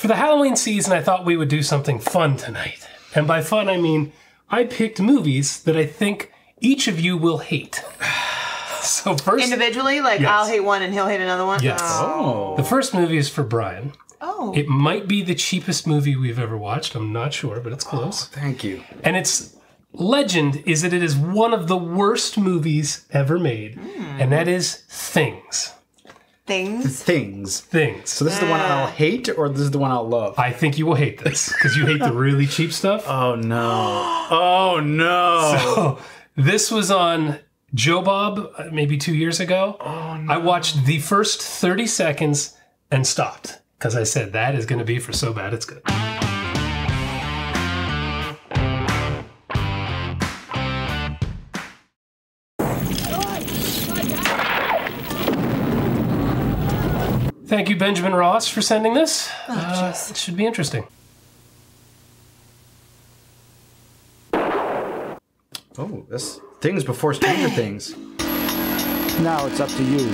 For the Halloween season, I thought we would do something fun tonight. And by fun, I mean I picked movies that I think each of you will hate. So first, Individually, like Yes. I'll hate one and he'll hate another one. yes, oh. oh. the first movie is for Brian. Oh. It might be the cheapest movie we've ever watched. I'm not sure, but it's close. Oh, thank you. And its legend is that it is one of the worst movies ever made, hmm. and that is Things. Things. Things. Things. So this is the one I'll hate, or this is the one I'll love? I think you will hate this because you hate the really cheap stuff. Oh no! Oh no! Oh, this was on Joe Bob uh, maybe two years ago. Oh, no. I watched the first 30 seconds and stopped because I said that is going to be for so bad it's good. Thank you, Benjamin Ross, for sending this. uh, it should be interesting. oh, this things before Stranger Things. Now it's up to you.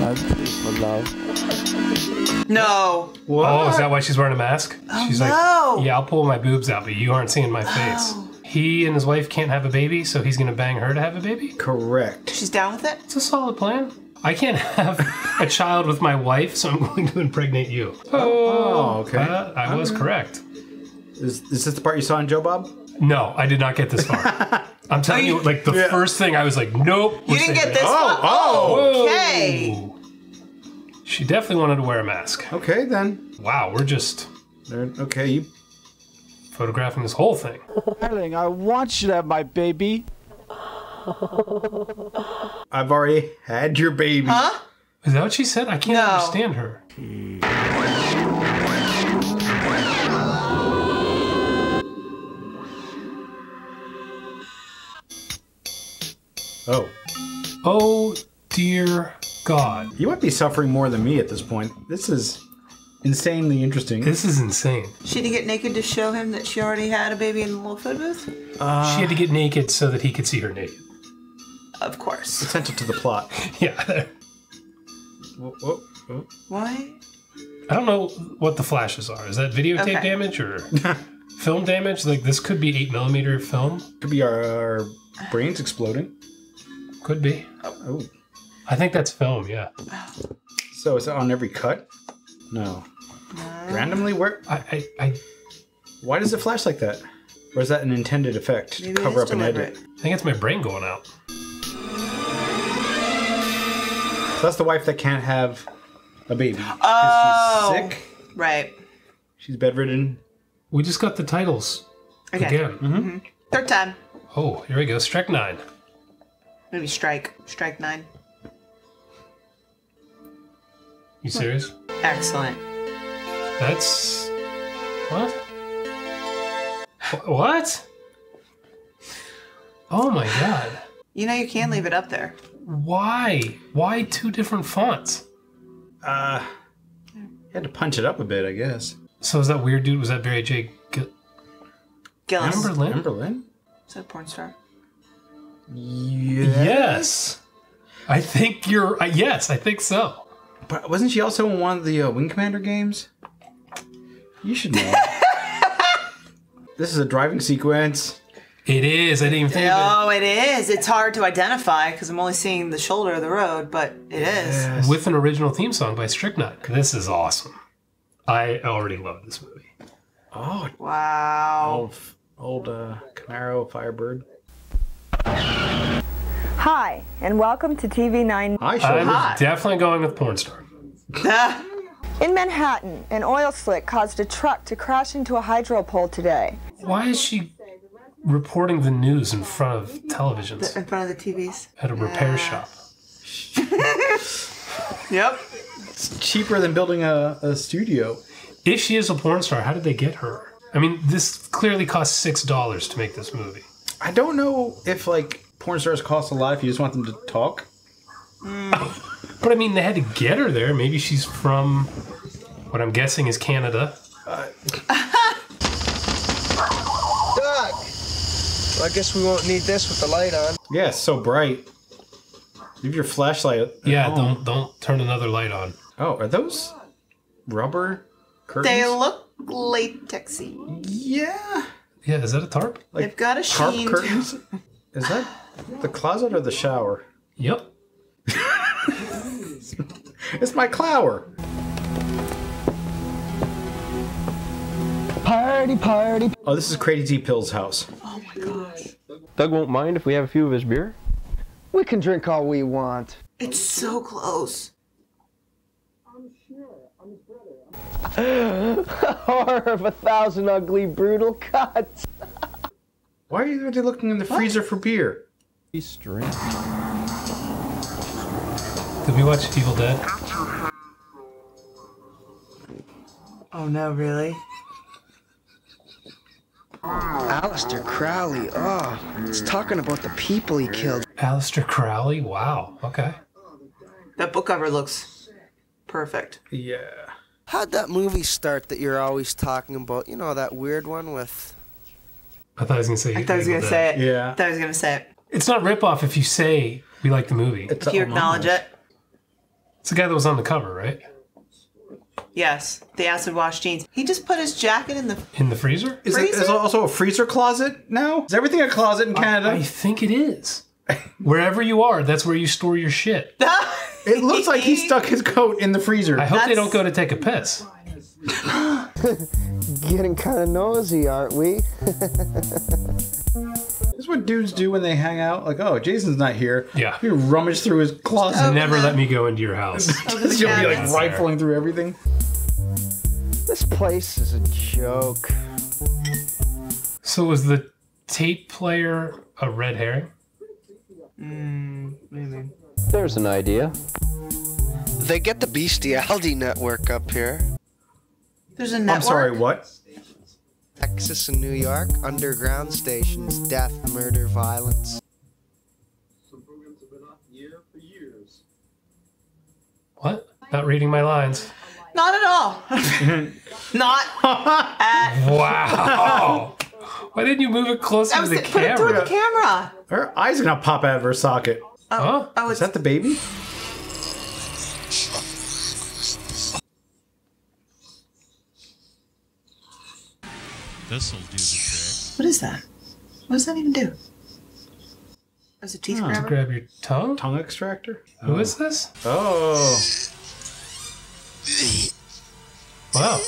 My plea for love. No. What? Oh, is that why she's wearing a mask? she's no. like, yeah, I'll pull my boobs out, but you aren't seeing my face. He and his wife can't have a baby, so he's going to bang her to have a baby? Correct. She's down with it? It's a solid plan. I can't have a child with my wife, so I'm going to impregnate you. Oh, okay. Uh, I was correct. Is, is this the part you saw in Joe Bob? No, I did not get this far. I'm telling you, like the Yeah. first thing I was like, nope. You didn't get this it. one? oh. Okay. She definitely wanted to wear a mask. Okay then. Wow, we're just There- Okay, you. photographing this whole thing. Darling, I want you to have my baby. I've already had your baby. Huh? Is that what she said? I can't No. understand her. Oh, Oh dear God. you might be suffering more than me at this point. This is insanely interesting. This is insane. She did get naked to show him that she already had a baby in the little food booth? she had to get naked so that he could see her naked. Of course. Essential to the plot. Yeah. Whoa, whoa, whoa. Why? I don't know what the flashes are. Is that videotape Okay. damage or film damage? Like this could be eight millimeter film. Could be our, our brains exploding. Could be. Oh, I think that's film. Yeah. so is it on every cut? No. Randomly, where? I I, I, Why does it flash like that? Or is that an intended effect Maybe to cover it's up an edit? I think it's my brain going out. So that's the wife that can't have a baby. 'Cause Oh. She's sick. Right. She's bedridden. We just got the titles Okay. again. Mm-hmm. Mm-hmm. Third time. Oh, here we go. Strike nine. Maybe strike. Strike nine. You serious? Excellent. That's what? What? Oh my god. You know you can leave it up there. Why? Why two different fonts? Uh, you had to punch it up a bit, I guess. So is that weird dude? Was that Barry J. G- Gillis. Amber Lynn? Amberlyn? Is that a porn star? Yeah. Yes. I think you're. Uh, yes, I think so. But wasn't she also in one of the uh, Wing Commander games? You should know. this is a driving sequence. It is. I didn't even think of Oh, it is. It's hard to identify because I'm only seeing the shoulder of the road, but it is. it. With an original theme song by Stricknut. This is awesome. I already love this movie. Oh, Wow. old, old uh, Camaro Firebird. Hi, and welcome to TV9. Hi, I'm shoulders. Hot. definitely going with porn star. Ah, In Manhattan, an oil slick caused a truck to crash into a hydro pole today. Why is she reporting the news in front of televisions in front of the TVs. at a repair shop? Yep. Cheaper than building a, a studio. If she is a porn star, how did they get her? I mean, this clearly cost six dollars to make this movie. I don't know if like porn stars cost a lot if you just want them to talk. But I mean, they had to get her there. Maybe she's from what I'm guessing is Canada. Doug! Uh, Well, I guess we won't need this with the light on. Yeah, it's so bright. Leave your flashlight. at Yeah, home. don't don't turn another light on. Oh, are those rubber Curtains? They look latexy. Yeah. Yeah, is that a tarp? They've got a Tarp sheen. curtains? Is that the closet or the shower? Yep. It's my clower. Party, party. Oh, this is Crazy T Pill's house. Oh my gosh. Doug won't mind if we have a few of his beer. We can drink all we want. It's so close. I'm sure. I'm his brother. Horror of a thousand ugly, brutal cuts. Why are they looking in the freezer for beer? He's strange. Did we watch Evil Dead? Oh no, really? Aleister Crowley, oh, it's talking about the people he killed. Aleister Crowley? Wow. Okay. That book cover looks perfect. Yeah. How'd that movie start that you're always talking about? You know, that weird one with. I thought I was gonna say. I thought I was gonna Dead. say it. Yeah. I thought I was gonna say it. It's not rip off if you say we like the movie. It's Do you acknowledge it? It's the guy that was on the cover, right? Yes. The acid wash jeans. He just put his jacket in the. In the freezer? Is it is Freezer? also a freezer closet now? Is everything a closet in Canada? I think it is. Wherever you are, that's where you store your shit. it looks like he stuck his coat in the freezer. I hope they That's- don't go to take a piss. Getting kind of nosy, aren't we? This is what dudes do when they hang out. Like, oh, Jason's not here. Yeah. You rummage through his closet. Never let me go into your house. You'll be like cabinets. rifling through everything. This place is a joke. so was the tape player a red herring? Hmm, There's an idea. They get the Bestiality Network up here. There's a network. I'm sorry, what? Texas and New York, underground stations, death, murder, violence. What? Not reading my lines. Not at all. Not at. Wow. Why didn't you move it closer I to was the th- put it toward the camera? camera. Her eyes are gonna pop out of her socket. Huh? Oh, oh Is it's that the baby? This'll do the trick. what is that? What does that even do? Is it teeth Oh. grabber? Grab your tongue? Tongue extractor? Who is this? Oh. Wow.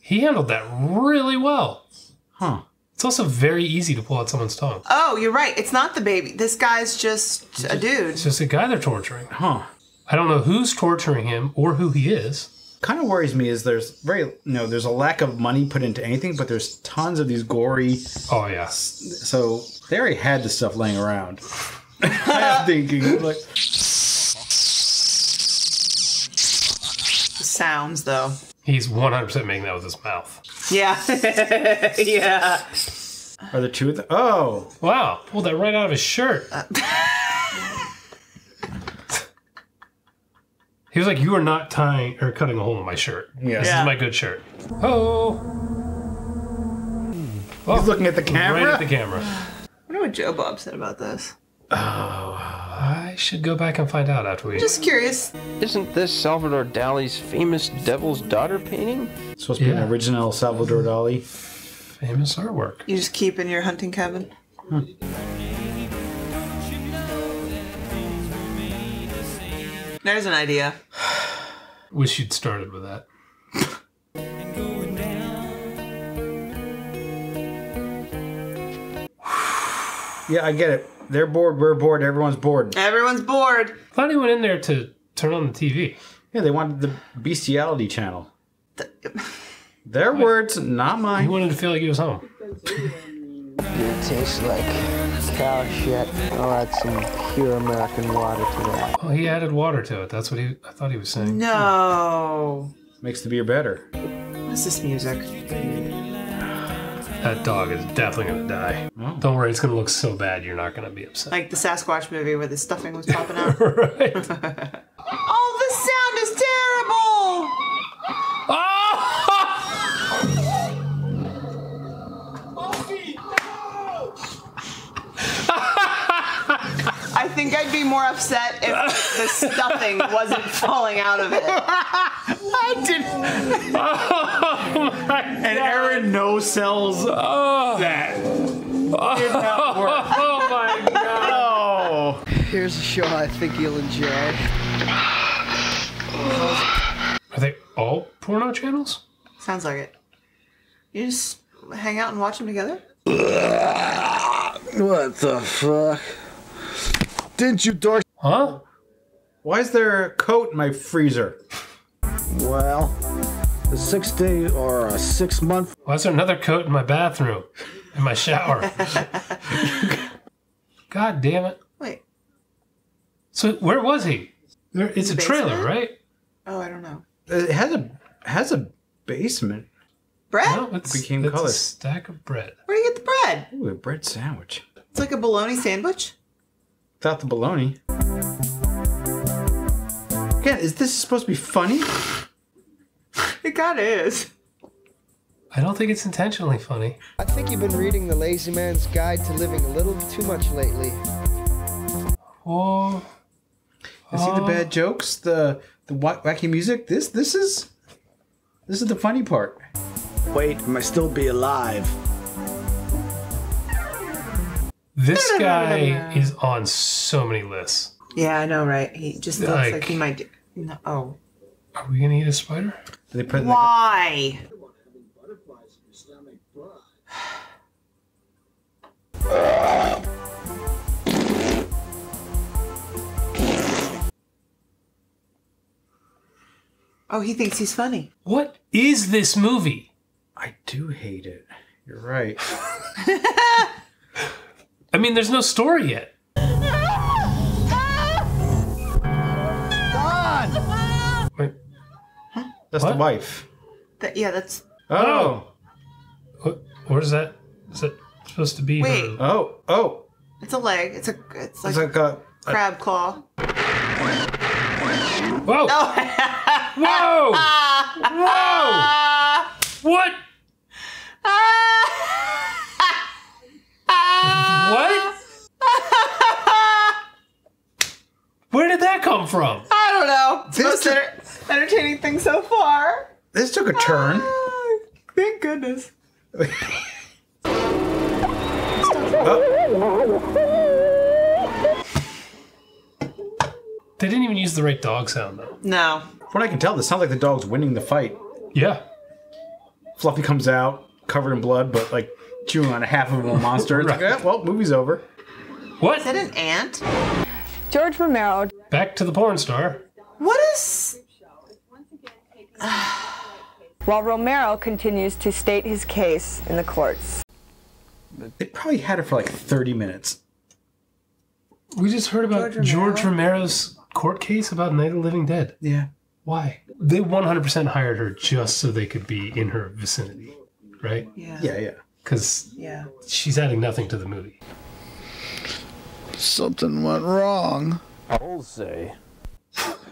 He handled that really well. Huh. It's also very easy to pull out someone's tongue. Oh, you're right. It's not the baby. This guy's just a dude. It's just a guy they're torturing. Huh. I don't know who's torturing him or who he is. Kind of worries me is there's very you know there's a lack of money put into anything, but there's tons of these gory. Oh yeah. So they already had this stuff laying around. I'm thinking like Sounds though. He's 100% making that with his mouth. Yeah. yeah. are there two of them? Oh, Wow. Pulled that right out of his shirt. he was like, You are not tying or cutting a hole in my shirt. Yeah. This Yeah. is my good shirt. Oh. he's oh. looking at the camera. Right at the camera. I wonder what Joe Bob said about this. Oh I should go back and find out after we. Just curious. Isn't this Salvador Dali's famous Devil's Daughter painting? It's supposed to be Yeah. an original Salvador Dali. Famous artwork. You just keep in your hunting cabin. Hmm. There's an idea. Wish you'd started with that. Yeah, I get it. They're bored. We're bored. Everyone's bored. Everyone's bored. I thought he went in there to turn on the TV. Yeah, they wanted the bestiality channel. Their words, not mine. He mine. wanted to feel like he was home. It tastes like cow shit. I'll add some pure American water to that. Oh, he added water to it. That's what he. I thought he was saying. No. Hmm. Makes the beer better. What is this music? That dog is definitely gonna die. Oh. Don't worry, it's gonna look so bad you're not gonna be upset. Like the Sasquatch movie where the stuffing was popping out. right? think I'd be more upset if the stuffing wasn't falling out of it. I didn't. Oh and Aaron no sells oh. that. Did not oh work. Oh my god. Oh. Here's a show I think you'll enjoy. Are they all porno channels? Sounds like it. You just hang out and watch them together? What the fuck? Didn't you dork? Huh? Why is there a coat in my freezer? Well, a six day or a six month. Why is there another coat in my bathroom? In my shower? God damn it. Wait. So where was he? There, it's a trailer, right? Oh, I don't know. It has a has a basement. Bread? No, it's, became it's a stack of bread. Where do you get the bread? Ooh, a bread sandwich. It's like a bologna sandwich. Without the baloney. Again, is this supposed to be funny? It kinda is. I don't think it's intentionally funny. I think you've been reading The Lazy Man's Guide to Living a little too much lately. Oh, You see the uh. bad jokes, the the wa- wacky music. This this is this is the funny part. Wait, am I might still be alive. This guy is on so many lists. Yeah, I know, right? He just looks like, Like- he might. Do, no, oh. Are we gonna eat a spider? They put it in Why? Oh, he thinks he's funny. What is this movie? I do hate it. You're right. I mean, there's no story yet. Wait, That's What? the wife. That, yeah, that's. Oh. oh. what, what is that? Is that supposed to be? Wait. her- Oh. Oh. It's a leg. It's a. It's like, It's like a. crab claw. Whoa! Whoa! Whoa! What? Ah. What? Where did that come from? I don't know. It's This most took- enter- entertaining thing so far. This took a turn. Ah, Thank goodness. They didn't even use the right dog sound though. No. From what I can tell, this sounds like the dog's winning the fight. Yeah. Fluffy comes out covered in blood, but like chewing on a half of a monster. It's like, Right. eh, well, movie's over. What? Is that an ant? George Romero Back to the porn star. What is. while Romero continues to state his case in the courts. They probably had it for like 30 minutes. We just heard about George George, Romero's court case about Night of the Living Dead. Yeah. Why? They 100% hired her just so they could be in her vicinity, right? Yeah. Yeah, yeah. Because Yeah. she's adding nothing to the movie. Something went wrong. I'll say.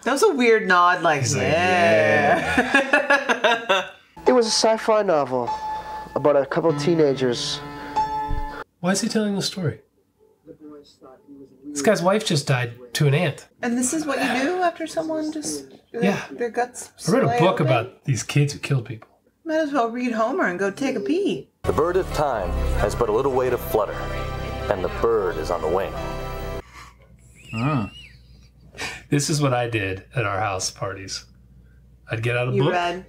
That was a weird nod, like, like, yeah. It was a sci-fi novel about a couple teenagers. Why is he telling the story? This guy's wife just died to an ant. And this is what you do after someone just. Their, Yeah. Their guts. I read a book open? about these kids who killed people. Might as well read Homer and go take a pee. The bird of time has but a little way to flutter, and the bird is on the wing. Ah. This is what I did at our house parties. I'd get out a You book. read.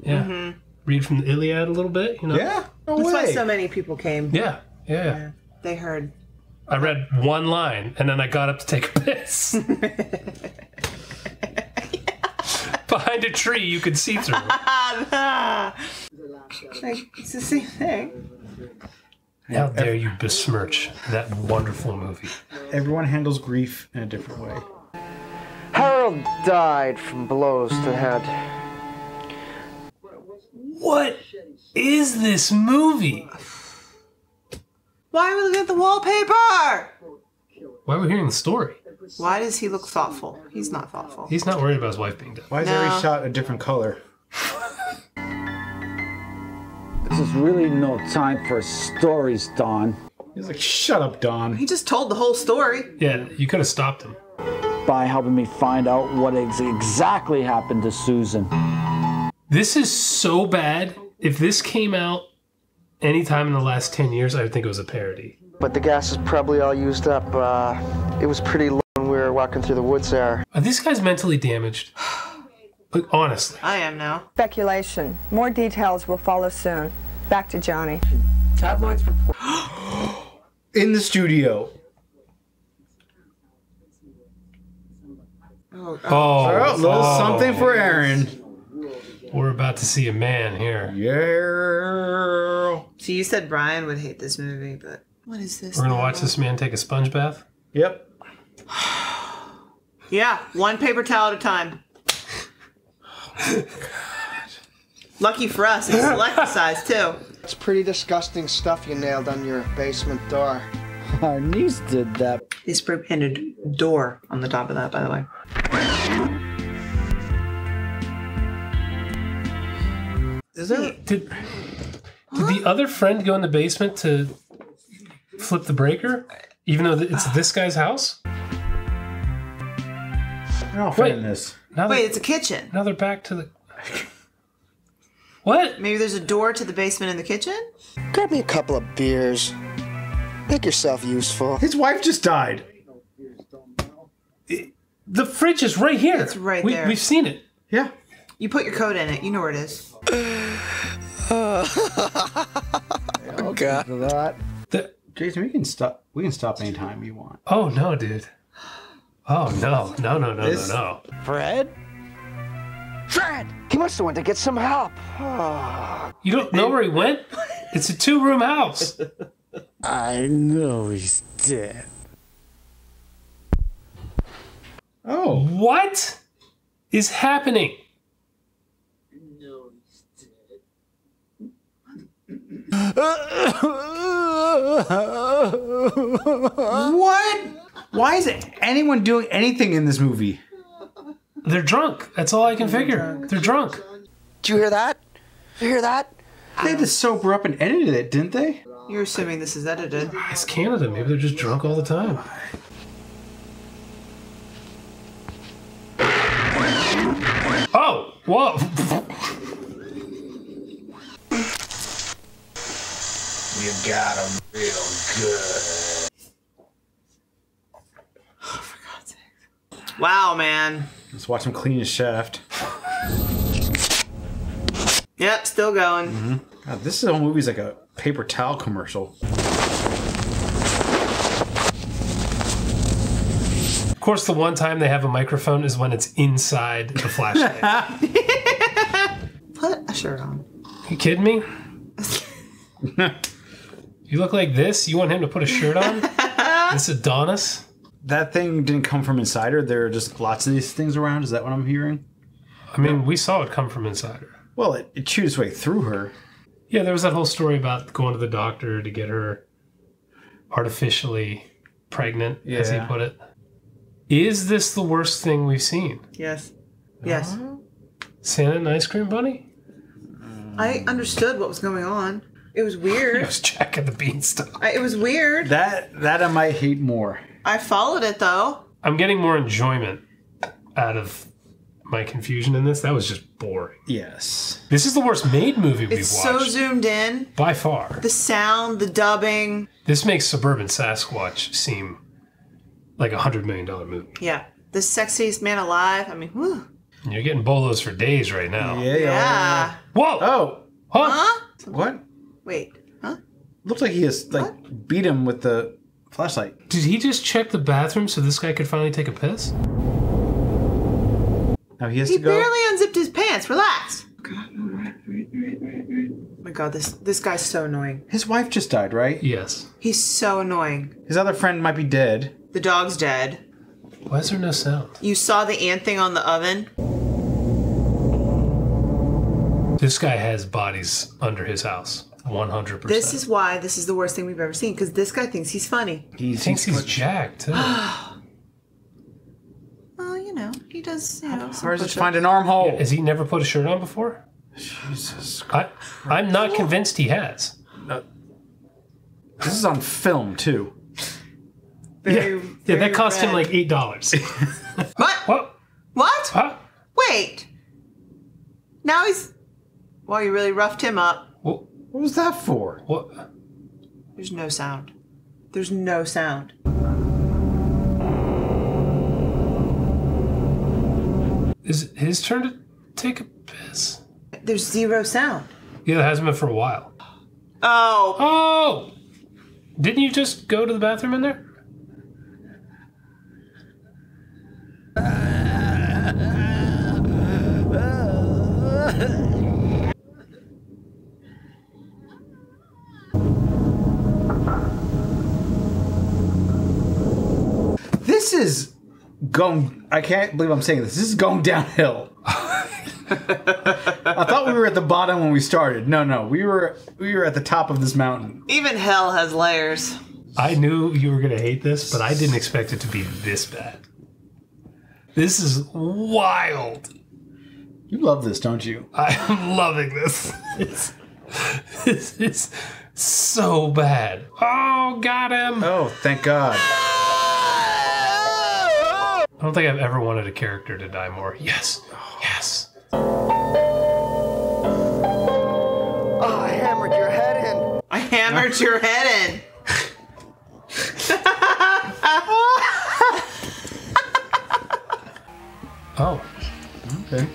Yeah. Mm-hmm. Read from the Iliad a little bit, you know? Yeah? No That's why so many people came. Yeah. Yeah. yeah. They heard. I read one line and then I got up to take a piss. Behind a tree you could see through. Ah. Like, it's the same thing. How dare you besmirch that wonderful movie? Everyone handles grief in a different way. Harold died from blows to the head. What is this movie? Why are we looking at the wallpaper? Why are we hearing the story? Why does he look thoughtful? He's not thoughtful. He's not worried about his wife being dead. Why is No. every shot a different color? This is really no time for stories, Don. He's like, shut up, Don. He just told the whole story. Yeah, you could have stopped him. By helping me find out what ex- exactly happened to Susan. This is so bad, If this came out anytime in the last 10 years, I would think it was a parody. But the gas is probably all used up. Uh, it was pretty low when we were walking through the woods there. Are these guys mentally damaged? Like, honestly. I am now. Speculation. More details will follow soon. Back to Johnny. Tabloids report. In the studio. Oh, Oh, a little oh. something for Aaron. We're about to see a man here. Yeah. So you said Brian would hate this movie, but what is this? We're gonna now? watch this man take a sponge bath. Yep. Yeah, one paper towel at a time. Lucky for us, it's select size too. It's pretty disgusting stuff you nailed on your basement door. Our niece did that. They spray painted door on the top of that, by the way. Is there? Did, did the other friend go in the basement to flip the breaker? Even though it's this guy's house? They're all Wait. fighting this. Now Wait, it's a kitchen. now they're back to the. What? Maybe there's a door to the basement in the kitchen? Grab me a couple of beers. Make yourself useful. His wife just died. The fridge is right here. It's right we, there. We've seen it. Yeah. You put your coat in it, you know where it is. Okay. For that. The, Jason, we can stop. We can stop anytime you want. oh no, dude. Oh no, no, no, no, This- no, no. Fred? Fred! He must have went to get some help. You don't know where he went? It's a two room house. I know he's dead. Oh. What is happening? No, he's dead. what? Why is it anyone doing anything in this movie? They're drunk. That's all I can figure. They're drunk. Do you hear that? You hear that? They had to sober up and edited it, didn't they? You're assuming this is edited. Ah, it's Canada. Maybe they're just drunk all the time. Oh, whoa. You got him real good. Oh, for God's sake! Wow, man. Let's watch him clean his shaft. Yep, still going. Mm-hmm. God, this whole movie's like a paper towel commercial. Of course, the one time they have a microphone is when it's inside the flashlight. Put a shirt on. you kidding me? you look like this? You want him to put a shirt on? this Adonis? That thing didn't come from inside her. There are just lots of these things around. Is that what I'm hearing? I mean, we saw it come from inside her. Well, it, it chewed its way through her. Yeah, there was that whole story about going to the doctor to get her artificially pregnant, as he put it. Is this the worst thing we've seen? Yes. Yes. Santa and Ice Cream Bunny? I understood what was going on. It was weird. It was Jack and the Beanstalk. I, it was weird. That that I might hate more. I followed it though. I'm getting more enjoyment out of my confusion in this. That was just boring. Yes. This is the worst made movie we've It's so watched zoomed in. by far. The sound, the dubbing. This makes Suburban Sasquatch seem like a hundred million dollar movie. Yeah. The sexiest man alive. I mean, whew. And You're getting bolos for days right now. Yeah. Yeah. Whoa! Oh, Huh? Huh? what? Wait. Huh? Looks like he has like beat him with the flashlight. Did he just check the bathroom so this guy could finally take a piss? Now he has He to go. He barely unzipped his pants. Relax. God, Oh my god, this this guy's so annoying. His wife just died, right? Yes. He's so annoying. His other friend might be dead. The dog's dead. Why is there no sound? You saw the ant thing on the oven. This guy has bodies under his house. 100%. This is why this is the worst thing we've ever seen because this guy thinks he's funny. He He thinks he's jacked, too. Well, you know, he does. You know, some Hard to push-ups. find an armhole. Has he never put a shirt on before? Jesus. I, I'm not convinced he has. This is on film too. Very, Yeah, very that cost him red. like eight dollars. what? what? What? Huh? Wait. Now he's Well, you really roughed him up. What? What was that for? What? There's no sound. There's no sound. Is it his turn to take a piss? There's zero sound. Yeah, it hasn't been for a while. Oh. Oh! Didn't you just go to the bathroom in there? This is going. I can't believe I'm saying this. This is going downhill. I thought we were at the bottom when we started. No, no, we were we were at the top of this mountain. Even hell has layers. I knew you were gonna hate this, but I didn't expect it to be this bad. This is wild. You love this, don't you? I'm loving this. It's, this is so bad. Oh, got him. Oh, thank God. I don't think I've ever wanted a character to die more. Yes. Yes. Oh, I hammered your head in. I hammered your head in. Oh. Okay.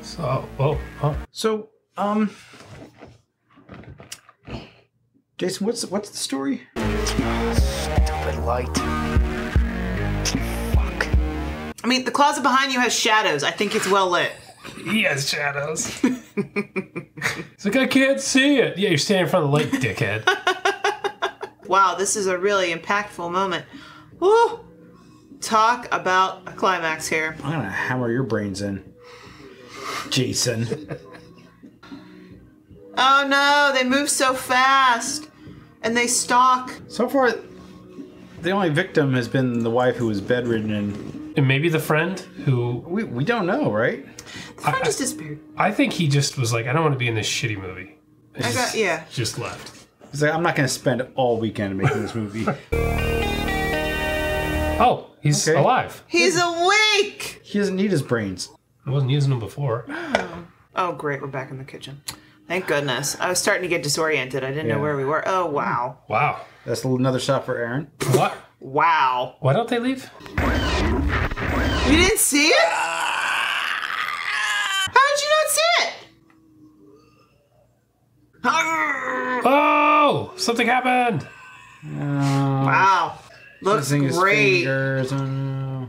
So, oh, oh. So, um, Jason, what's what's the story? Stupid light. I mean, the closet behind you has shadows. I think it's well lit. He has shadows. It's like, I can't see it. Yeah, you're standing in front of the light, dickhead. Wow, this is a really impactful moment. Woo! Talk about a climax here. I'm gonna hammer your brains in, Jason. Oh no, they move so fast. And they stalk. So far, the only victim has been the wife who was bedridden, and And maybe the friend who we we don't know, right? The friend just disappeared. I think he just was like, I don't want to be in this shitty movie. And I got, yeah. Just left. He's like, I'm not gonna spend all weekend making this movie. Oh, he's Okay. alive. He's awake! he doesn't need his brains. I wasn't using them before. Oh, great, we're back in the kitchen. Thank goodness. I was starting to get disoriented. I didn't know Yeah. where we were. Oh, wow. Wow. That's another shot for Aaron. What? Wow. Why don't they leave? You didn't see it? How did you not see it? Oh, something happened. Wow. Looks Missing his great. fingers. Oh, no.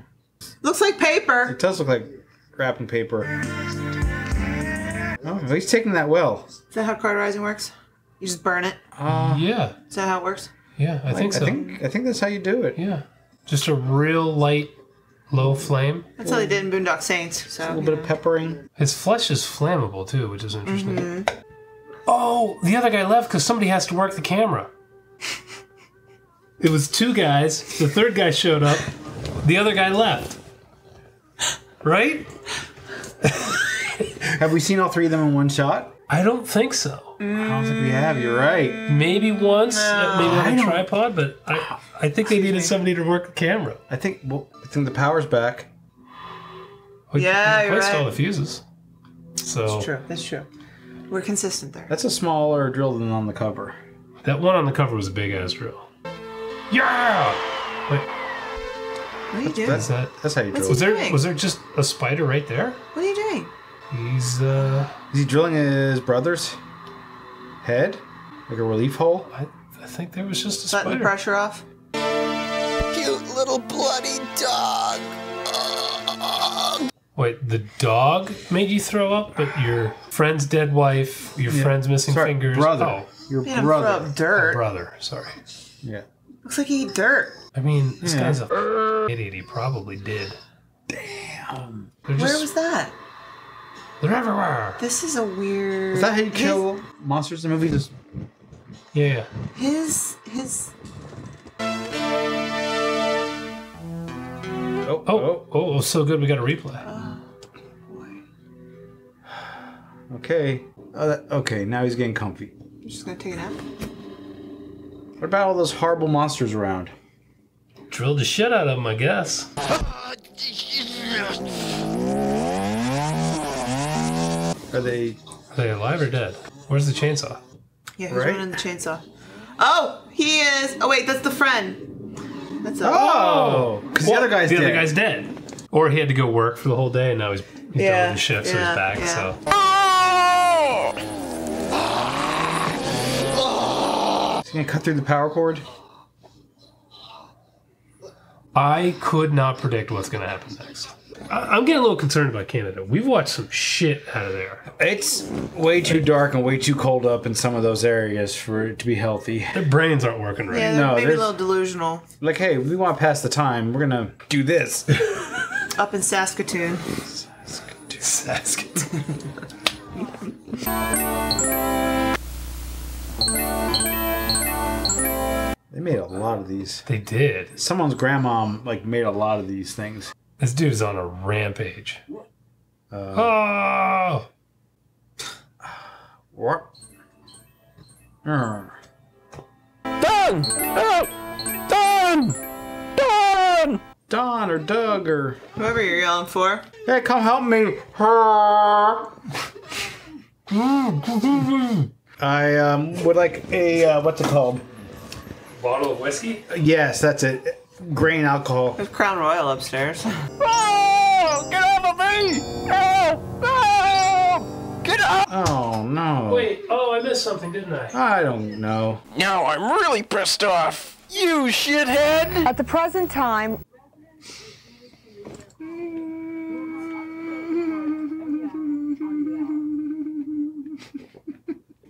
Looks like paper. It does look like wrapping paper. Oh, he's taking that well. Is that how cauterizing works? You just burn it? Uh, Yeah. Is that how it works? Yeah, I think so. I think I think that's how you do it. Yeah. Just a real light, low flame. That's how they did in Boondock Saints. So A little bit of peppering. His flesh is flammable too, which is interesting. Mm-hmm. Oh, the other guy left because somebody has to work the camera. it was two guys. The third guy showed up. The other guy left. Right? Have we seen all three of them in one shot? I don't think so. I don't think we have. You're right. Maybe once, uh, maybe I on a don't- tripod, but I, I think they needed somebody to work the camera. I think. Well, I think the power's back. We Yeah, we you're replaced all right. the fuses. So That's true. That's true. We're consistent there. That's a smaller drill than on the cover. that one on the cover was a big ass drill. Yeah. Wait, What are you doing? That's is that that's how you drill. was there doing? was there just a spider right there? What are you doing? He's uh Is he drilling his brother's head, like a relief hole? I, I think there was just a Letting the pressure off? Cute little bloody dog. Wait, the dog made you throw up, but your friend's dead wife, your friend's missing Sorry, fingers. brother. Oh, Your Made him throw brother. up dirt. brother. Sorry. Yeah. Looks like he ate dirt. I mean, this Yeah. guy's a idiot. He probably did. Damn. They're Where was that? They're everywhere. This is a weird. Is that how you his- kill monsters in movies? Just Yeah, yeah. His his. oh, Oh, oh, oh so good. We got a replay. Oh, okay. Oh, that, okay. Now he's getting comfy. I'm just gonna take a nap. What about all those horrible monsters around? Drilled the shit out of them, I guess. Are they Are they alive or dead? Where's the chainsaw? Yeah, who's Right? running the chainsaw? Oh, he is. Oh wait, that's the friend. That's a. Oh, oh. because the other guy's the dead. other guy's dead. Or he had to go work for the whole day and now he's, he's Yeah, done with his shift, so yeah, he's back. yeah. So Is he gonna cut through the power cord? I could not predict what's going to happen next. I, I'm getting a little concerned about Canada. We've watched some shit out of there. It's way too dark and way too cold up in some of those areas for it to be healthy. Their brains aren't working right. Yeah, they're No, maybe a little delusional. Like, hey, we want to pass the time. We're gonna do this. Up in Saskatoon. Saskatoon. Saskatoon. They made a lot of these. They did. Someone's grandma like made a lot of these things. This dude's on a rampage. Uh, Oh! what? Uh, Done! Oh! Done! Done! Don or Doug or Whoever you're yelling for. hey, come help me. I um would like a uh, what's it called? Bottle of whiskey? Yes, that's it. Grain alcohol. There's Crown Royal upstairs. Oh! Get off of me! Oh! No! Get off! Oh no. Wait, oh, I missed something, didn't I? I don't know. Now I'm really pissed off! You shithead! At the present time,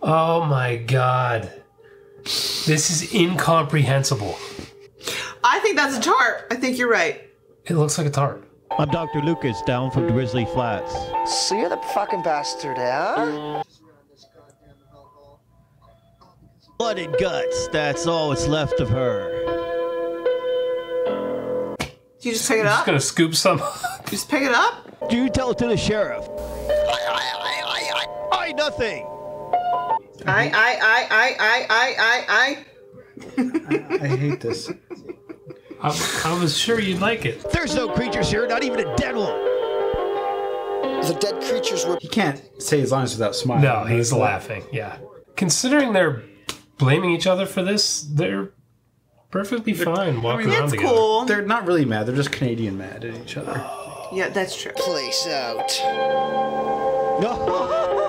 Oh my god. This is incomprehensible. I think that's a tart. I think you're right. It looks like a tart. I'm Dr. Lucas down from Grizzly Flats. So you're the fucking bastard, huh? Blood and guts, that's all that's left of her. Do you just pick it Just up? gonna scoop some. Just pick it up? Do you tell it to the sheriff? I, I, I, I, I, nothing. I, I, I, I, I, I, I, I. I hate this. I, I was sure you'd like it. There's no creatures here, not even a dead one. The dead creatures were. He can't say his lines without smiling. No, he's laughing. Yeah. Considering they're blaming each other for this, they're perfectly fine walking around It's together. cool. They're not really mad. They're just Canadian mad at each other. Yeah, that's true. Place out. No.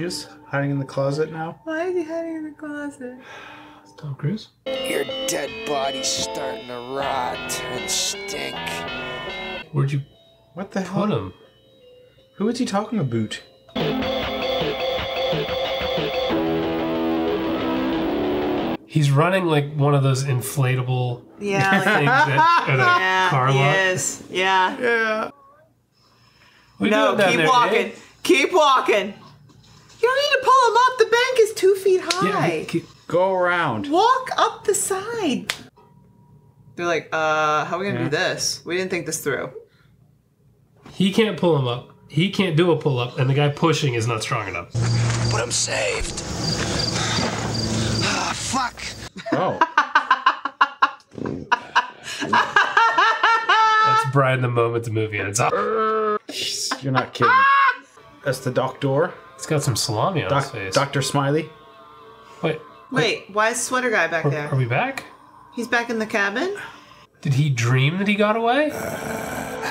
He's hiding in the closet now. Why is he hiding in the closet? Tom Cruise? Your dead body's starting to rot and stink. Where'd you What the hell? put him? Who is he talking about? He's running like one of those inflatable Yeah, like, things at, at a yeah, car lot. is. Yeah. Yeah. We No, do it down keep there, walking. eh? Keep walking. You don't need to pull him up. The bank is two feet high. keep- Go around. Walk up the side. They're like, uh, how are we gonna Yeah. do this? We didn't think this through. he can't pull him up. He can't do a pull up, and the guy pushing is not strong enough. But I'm saved. Ah, fuck. Oh. That's Brian the moment the movie ends. up. You're not kidding. That's the doctor. He's got some salami on his face. Dr. Smiley. Wait, Wait, why is sweater guy back are, there? are we back? He's back in the cabin. Did he dream that he got away? Uh,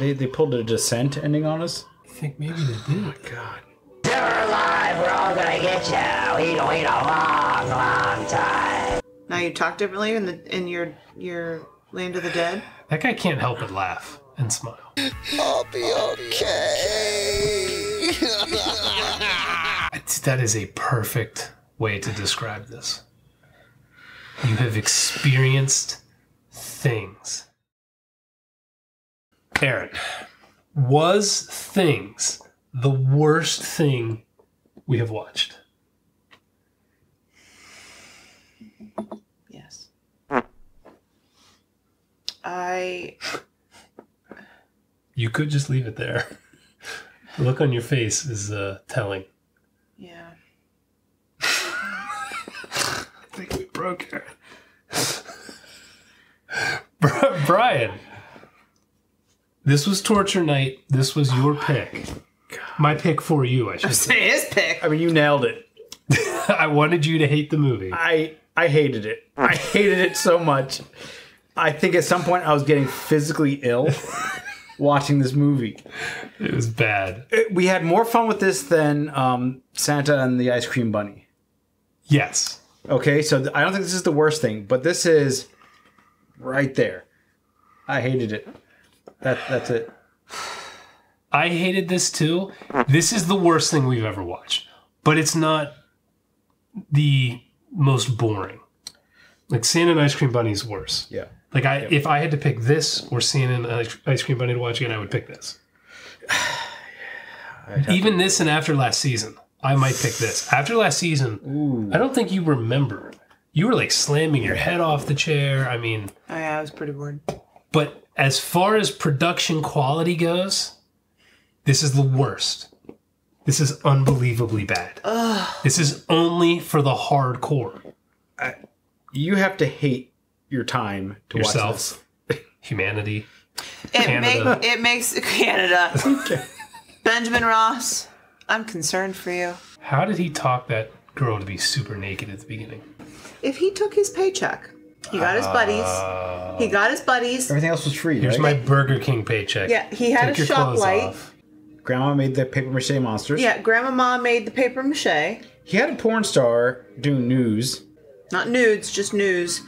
they, they pulled a descent ending on us. I think maybe they did. Oh God. we're all gonna get you. don't wait a long, long time. Now you talk differently in the in your your land of the dead. That guy can't help but laugh and smile. I'll be okay. That is a perfect way to describe this. You have experienced things. Aaron, was things the worst thing we have watched? Yes. I You could just leave it there. The look on your face is uh, telling. Yeah. I think we broke her. Brian, this was torture night. This was your pick. My pick for you, I should say. Say his pick. I mean, you nailed it. I wanted you to hate the movie. I I hated it. I hated it so much. I think at some point I was getting physically ill watching this movie. It was bad. It- we had more fun with this than um, Santa and the Ice Cream Bunny. Yes. Okay, so th- I don't think this is the worst thing, but this is right there. I hated it. That that's it. I hated this too. This is the worst thing we've ever watched, but it's not the most boring. Like Santa and Ice Cream Bunny is worse. Yeah. Like I, if I had to pick this or Santa and Ice- Ice Cream Bunny to watch again, I would pick this. Even this and after last season, I might pick this. After last season, I don't think you remember. You were like slamming your head off the chair. I mean, Oh yeah, I was pretty bored. but as far as production quality goes, this is the worst. This is unbelievably bad. This is only for the hardcore. You have to hate your time to watch Yourself, humanity. It, Canada. make, it makes Canada. Benjamin Ross, I'm concerned for you. How did he talk that girl to be super naked at the beginning? If he took his paycheck, he got his buddies. He uh, got his buddies. Everything else was free. Here's right? my Burger King paycheck. Yeah, he had Take a your shop light. off. Grandma made the paper mache monsters. Yeah, Grandmama made the paper mache. He had a porn star doing news. Not nudes, just news.